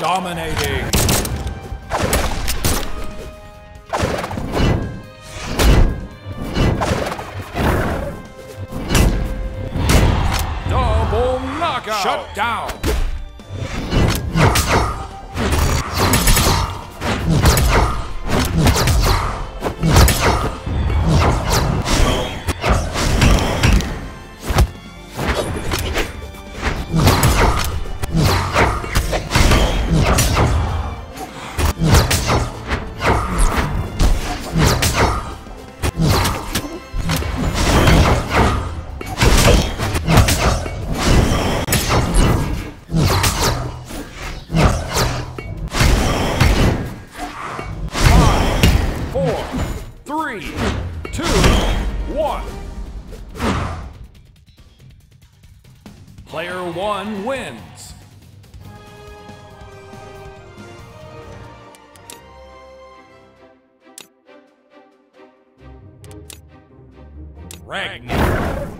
Dominating. Double knockout. Shut down. Three, two, one. Player one wins. Ragnar.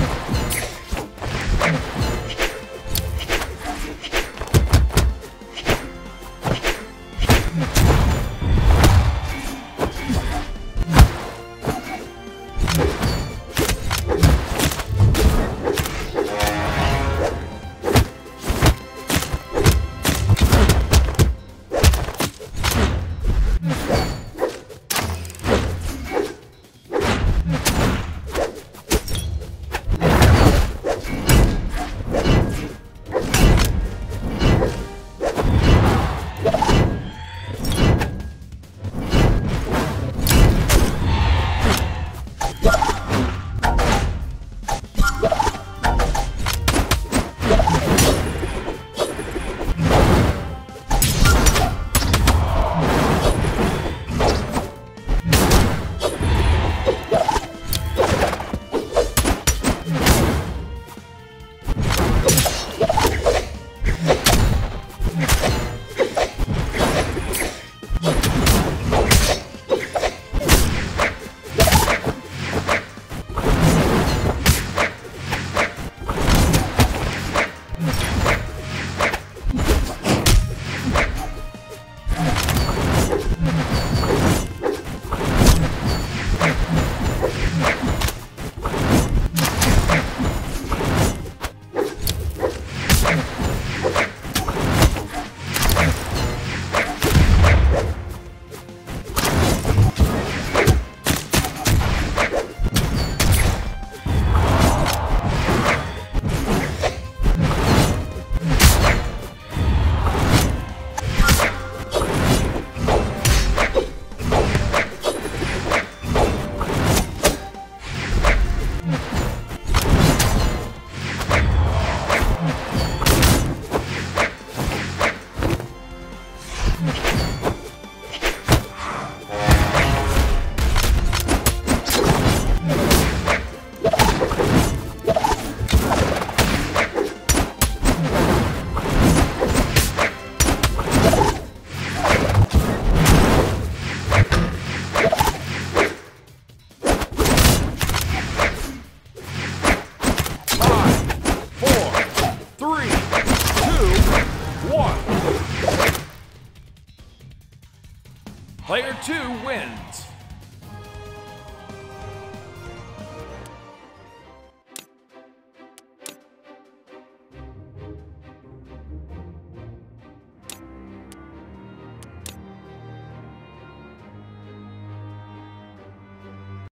Let's go.